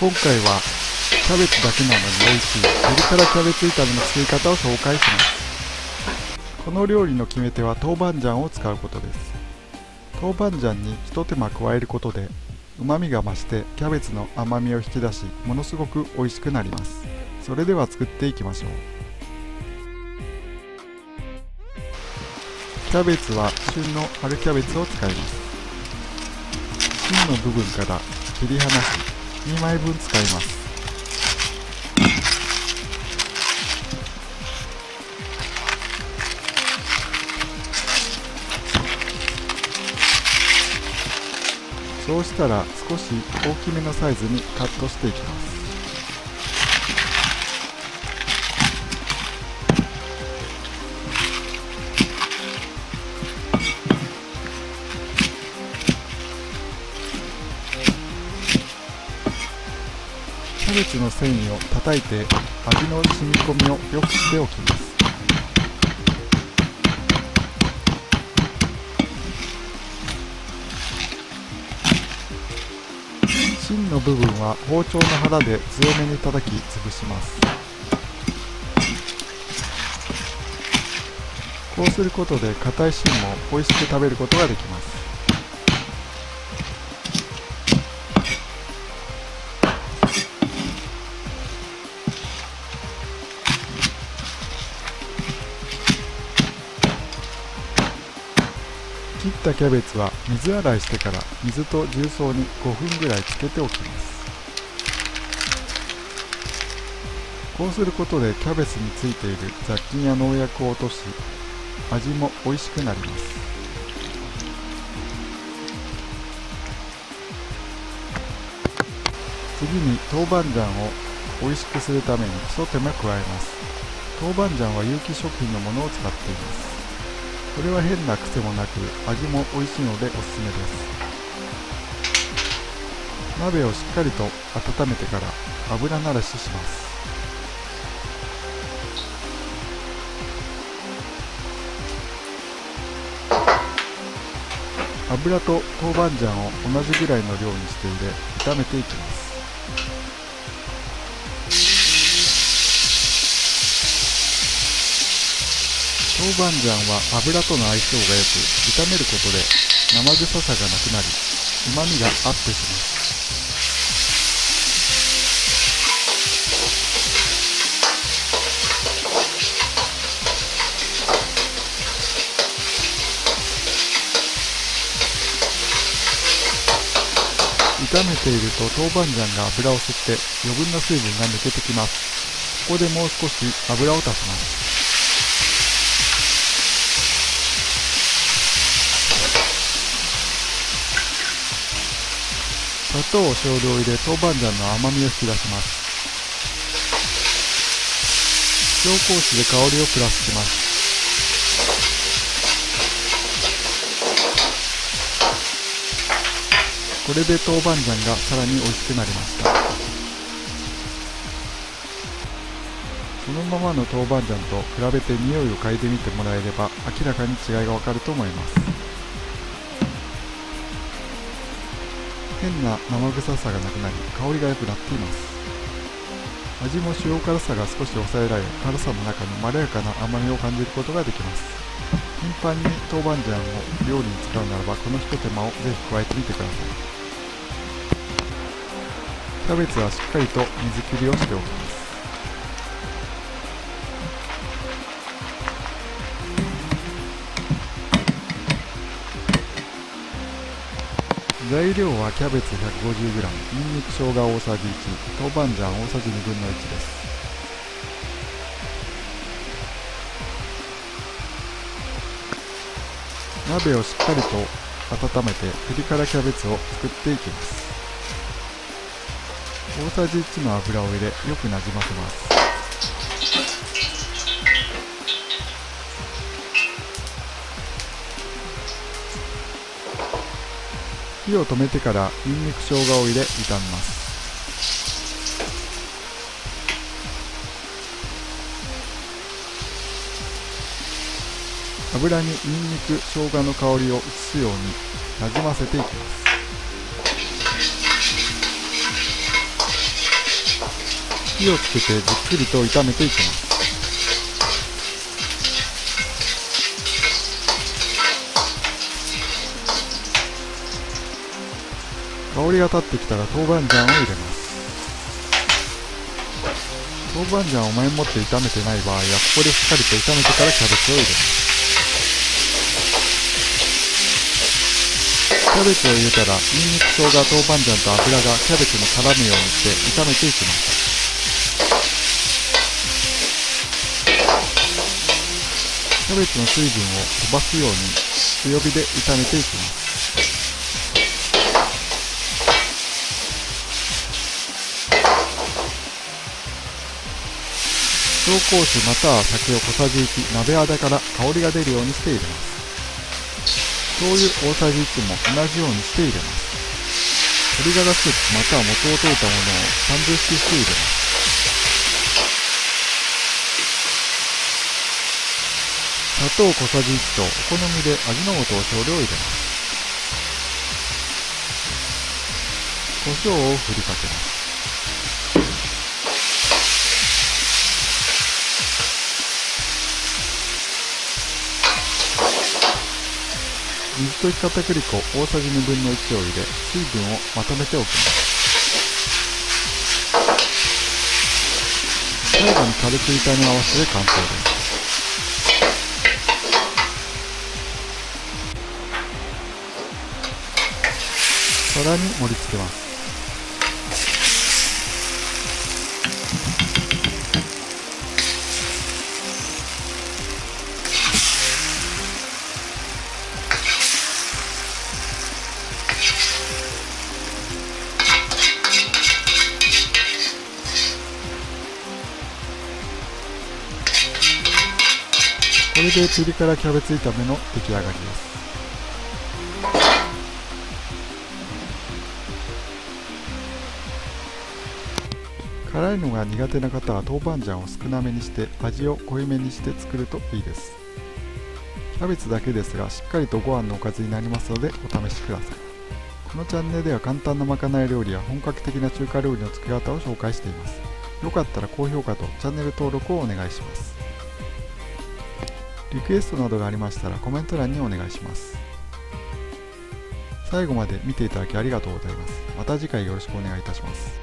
今回はキャベツだけなのに美味しい。ピリ辛キャベツ炒めの作り方を紹介します。この料理の決め手は豆板醤を使うことです。豆板醤にひと手間加えることで旨味が増してキャベツの甘みを引き出しものすごく美味しくなります。それでは作っていきましょう。キャベツは旬の春キャベツを使います。芯の部分から切り離し2枚分使います。そうしたら少し大きめのサイズにカットしていきます。ャベツの繊維を叩いて味の染み込みを良くしておきます。芯の部分は包丁の腹で強めに叩き潰します。こうすることで硬い芯も美味しく食べることができます。ったキャベツは水洗いしてから水と重曹に5分ぐらいつけておきます。こうすることでキャベツについている雑菌や農薬を落とし味も美味しくなります。次に豆板醤を美味しくするために一手間加えます。豆板醤は有機食品のものを使っています。これは変な癖もなく味も美味しいのでおすすめです。鍋をしっかりと温めてから油ならしします。油と豆板醤を同じぐらいの量にして入れ炒めていきます。豆板醤は油との相性が良く炒めることで生臭さがなくなり旨味がアップします。炒めていると豆板醤が油を吸って余分な水分が抜けてきます。ここでもう少し油を足します。糖を少量入れ豆板醤の甘みを引き出します。紹興酒で香りをプラスします。これで豆板醤がさらに美味しくなりましたそのままの豆板醤と比べて匂いを嗅いでみてもらえれば明らかに違いがわかると思います。変な生臭さがなくなり香りが良くなっています。味も塩辛さが少し抑えられ辛さの中にまろやかな甘みを感じることができます。頻繁に豆板醤を料理に使うならばこのひと手間をぜひ加えてみてください。キャベツはしっかりと水切りをしておき材料はキャベツ 150g にんにく生姜大さじ1豆板醤大さじ1 2分の1です。鍋をしっかりと温めてピリ辛キャベツを作っていきます。大さじ1の油を入れよくなじませます。火を止めてからにんにく生姜を入れ炒めます。油ににんにく生姜の香りを移すようになじませていきます。火をつけてじっくりと炒めていきます。香りが立ってきたら豆板醤を入れます。豆板醤を前もって炒めてない場合はここでしっかりと炒めてからキャベツを入れます。キャベツを入れたらニンニク生姜豆板醤と油がキャベツに絡むようにして炒めていきます。キャベツの水分を飛ばすように強火で炒めていきます。紹興酒または酒を小さじ1鍋肌から香りが出るようにして入れます醤油大さじ1も同じようにして入れます。鶏ガラスープまたは元を溶いたものを 30cc 入れます。砂糖小さじ1とお好みで味の素を少量入れます。胡椒を振りかけます。水溶き片栗粉大さじ2分の1を入れ水分をまとめておきます最後に軽く炒め合わせで完成です。皿に盛り付けます。これでピリ辛キャベツ炒めの出来上がりです。辛いのが苦手な方は豆板醤を少なめにして味を濃いめにして作るといいです。キャベツだけですがしっかりとご飯のおかずになりますのでお試しください。このチャンネルでは簡単なまかない料理や本格的な中華料理の作り方を紹介しています。よかったら高評価とチャンネル登録をお願いします。リクエストなどがありましたらコメント欄にお願いします。最後まで見ていただきありがとうございます。また次回よろしくお願いいたします。